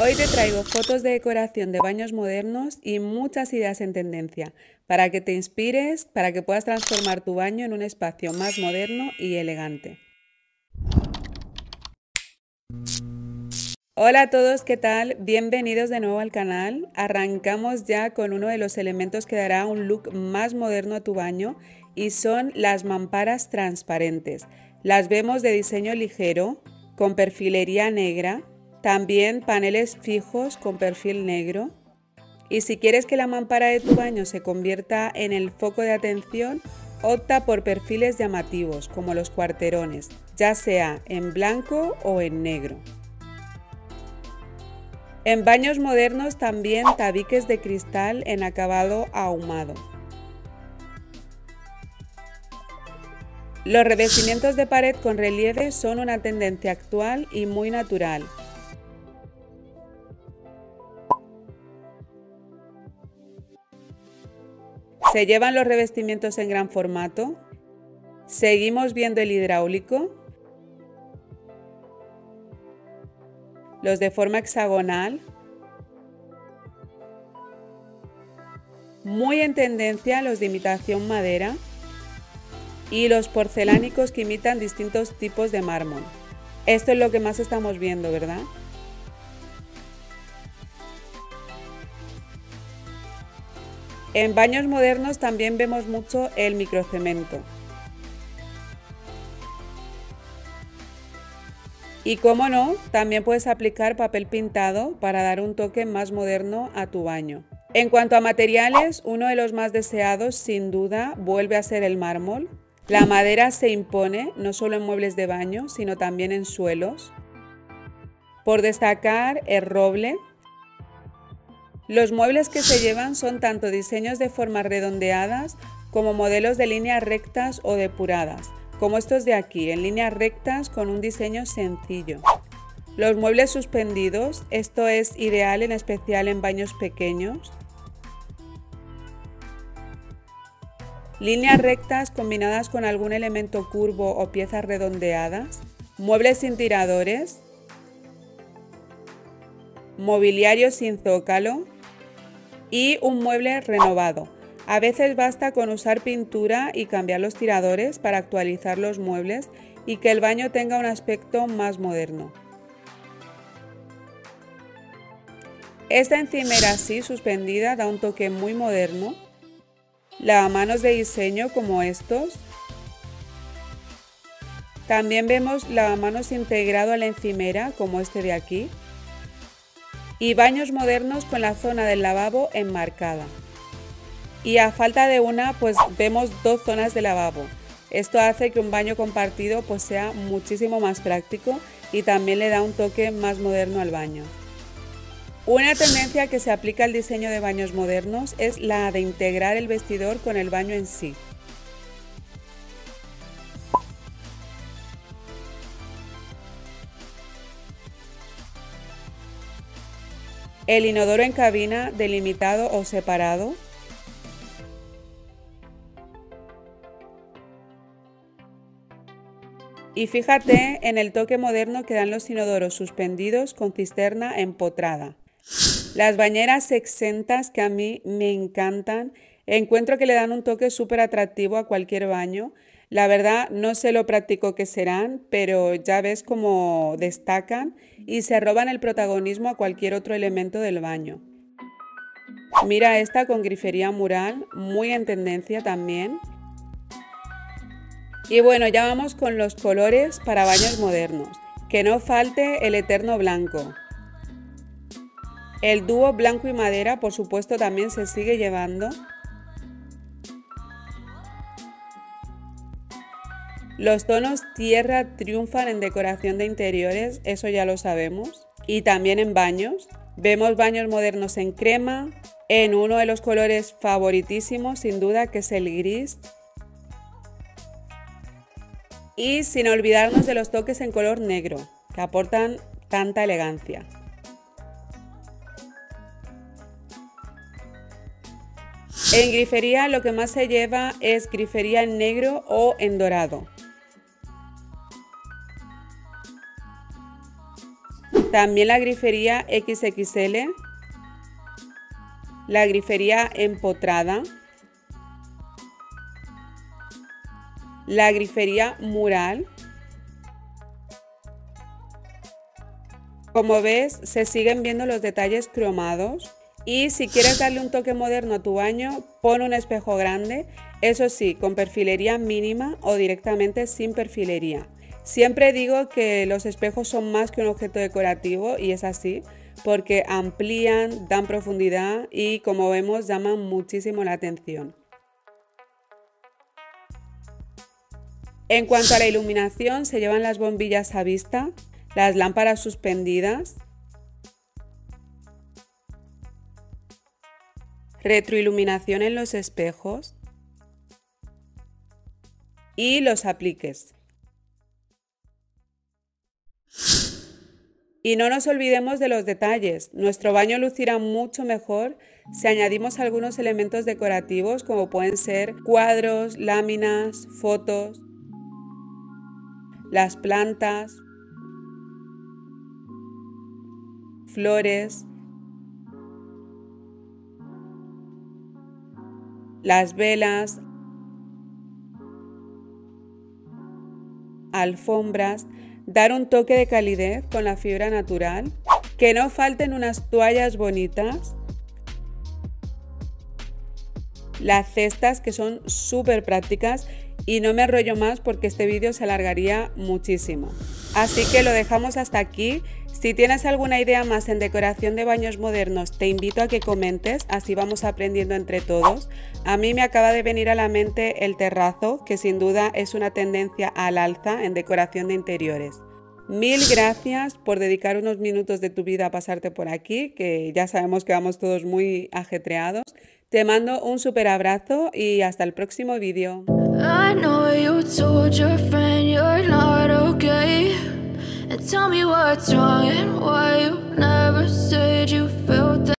Hoy te traigo fotos de decoración de baños modernos y muchas ideas en tendencia para que te inspires, para que puedas transformar tu baño en un espacio más moderno y elegante. Hola a todos, ¿qué tal? Bienvenidos de nuevo al canal. Arrancamos ya con uno de los elementos que dará un look más moderno a tu baño y son las mamparas transparentes. Las vemos de diseño ligero, con perfilería negra, también paneles fijos con perfil negro. Y si quieres que la mampara de tu baño se convierta en el foco de atención, opta por perfiles llamativos como los cuarterones, ya sea en blanco o en negro. En baños modernos también tabiques de cristal en acabado ahumado. Los revestimientos de pared con relieve son una tendencia actual y muy natural. Se llevan los revestimientos en gran formato. Seguimos viendo el hidráulico. Los de forma hexagonal. Muy en tendencia los de imitación madera y los porcelánicos que imitan distintos tipos de mármol. Esto es lo que más estamos viendo, ¿verdad? En baños modernos también vemos mucho el microcemento. Y como no, también puedes aplicar papel pintado para dar un toque más moderno a tu baño. En cuanto a materiales, uno de los más deseados sin duda vuelve a ser el mármol, la madera se impone no solo en muebles de baño, sino también en suelos. Por destacar el roble. Los muebles que se llevan son tanto diseños de formas redondeadas como modelos de líneas rectas o depuradas, como estos de aquí, en líneas rectas con un diseño sencillo. Los muebles suspendidos, esto es ideal en especial en baños pequeños. líneas rectas combinadas con algún elemento curvo o piezas redondeadas, muebles sin tiradores, mobiliario sin zócalo y un mueble renovado. A veces basta con usar pintura y cambiar los tiradores para actualizar los muebles y que el baño tenga un aspecto más moderno. Esta encimera así suspendida da un toque muy moderno lavamanos de diseño como estos. También vemos lavamanos integrado a la encimera como este de aquí. Y baños modernos con la zona del lavabo enmarcada. Y a falta de una, pues vemos dos zonas de lavabo. Esto hace que un baño compartido pues sea muchísimo más práctico y también le da un toque más moderno al baño. Una tendencia que se aplica al diseño de baños modernos es la de integrar el vestidor con el baño en sí. El inodoro en cabina delimitado o separado. Y fíjate en el toque moderno que dan los inodoros suspendidos con cisterna empotrada. Las bañeras exentas que a mí me encantan, encuentro que le dan un toque súper atractivo a cualquier baño. La verdad no sé lo práctico que serán, pero ya ves cómo destacan y se roban el protagonismo a cualquier otro elemento del baño. Mira esta con grifería mural, muy en tendencia también. Y bueno, ya vamos con los colores para baños modernos. Que no falte el eterno blanco. El dúo blanco y madera, por supuesto, también se sigue llevando. Los tonos tierra triunfan en decoración de interiores, eso ya lo sabemos. Y también en baños. Vemos baños modernos en crema, en uno de los colores favoritísimos, sin duda, que es el gris. Y sin olvidarnos de los toques en color negro, que aportan tanta elegancia. En grifería lo que más se lleva es grifería en negro o en dorado. También la grifería XXL, la grifería empotrada, la grifería mural. Como ves, se siguen viendo los detalles cromados. Y si quieres darle un toque moderno a tu baño, pon un espejo grande, eso sí, con perfilería mínima o directamente sin perfilería. Siempre digo que los espejos son más que un objeto decorativo y es así, porque amplían, dan profundidad y como vemos llaman muchísimo la atención. En cuanto a la iluminación, se llevan las bombillas a vista, las lámparas suspendidas, retroiluminación en los espejos y los apliques. Y no nos olvidemos de los detalles. Nuestro baño lucirá mucho mejor si añadimos algunos elementos decorativos como pueden ser cuadros, láminas, fotos las plantas, flores, las velas, alfombras, dar un toque de calidez con la fibra natural, que no falten unas toallas bonitas, las cestas que son súper prácticas y no me arrollo más porque este vídeo se alargaría muchísimo. Así que lo dejamos hasta aquí. Si tienes alguna idea más en decoración de baños modernos, te invito a que comentes, así vamos aprendiendo entre todos. A mí me acaba de venir a la mente el terrazo, que sin duda es una tendencia al alza en decoración de interiores. Mil gracias por dedicar unos minutos de tu vida a pasarte por aquí, que ya sabemos que vamos todos muy ajetreados. Te mando un super abrazo y hasta el próximo vídeo. And tell me what's wrong and why you never said you felt that